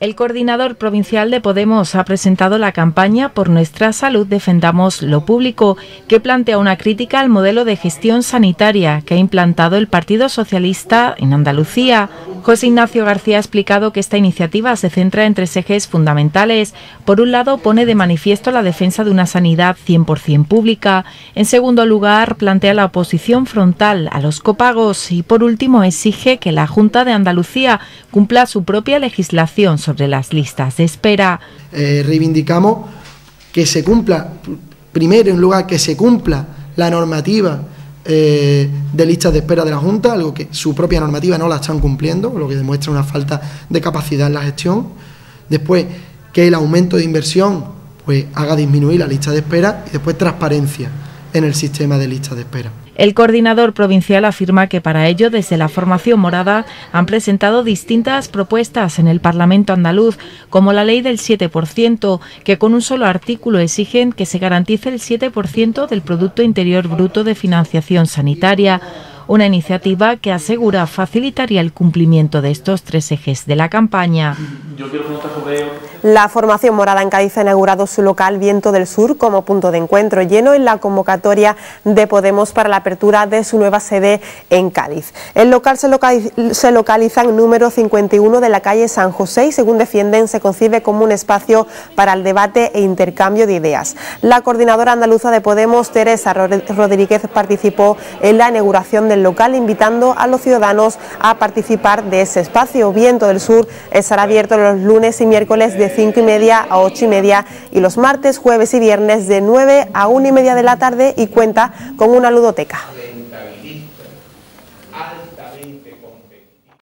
El coordinador provincial de Podemos ha presentado la campaña Por nuestra salud defendamos lo público, que plantea una crítica al modelo de gestión sanitaria que ha implantado el Partido Socialista en Andalucía. José Ignacio García ha explicado que esta iniciativa se centra en tres ejes fundamentales. Por un lado, pone de manifiesto la defensa de una sanidad 100% pública. En segundo lugar, plantea la oposición frontal a los copagos. Y por último, exige que la Junta de Andalucía cumpla su propia legislación sobre las listas de espera. Eh, reivindicamos que se cumpla, primero en lugar que se cumpla la normativa eh, de listas de espera de la Junta, algo que su propia normativa no la están cumpliendo, lo que demuestra una falta de capacidad en la gestión. Después, que el aumento de inversión pues haga disminuir la lista de espera y después transparencia en el sistema de listas de espera. El coordinador provincial afirma que para ello, desde la formación morada, han presentado distintas propuestas en el Parlamento andaluz, como la ley del 7%, que con un solo artículo exigen que se garantice el 7% del Producto Interior Bruto de financiación sanitaria una iniciativa que asegura facilitaría el cumplimiento de estos tres ejes de la campaña. La formación morada en Cádiz ha inaugurado su local Viento del Sur como punto de encuentro lleno en la convocatoria de Podemos para la apertura de su nueva sede en Cádiz. El local se, localiza, en número 51 de la calle San José y según defienden se concibe como un espacio para el debate e intercambio de ideas. La coordinadora andaluza de Podemos, Teresa Rodríguez, participó en la inauguración del local invitando a los ciudadanos a participar de ese espacio. Viento del Sur estará abierto los lunes y miércoles 5 y media a 8 y media y los martes, jueves y viernes de 9 a 1 y media de la tarde y cuenta con una ludoteca.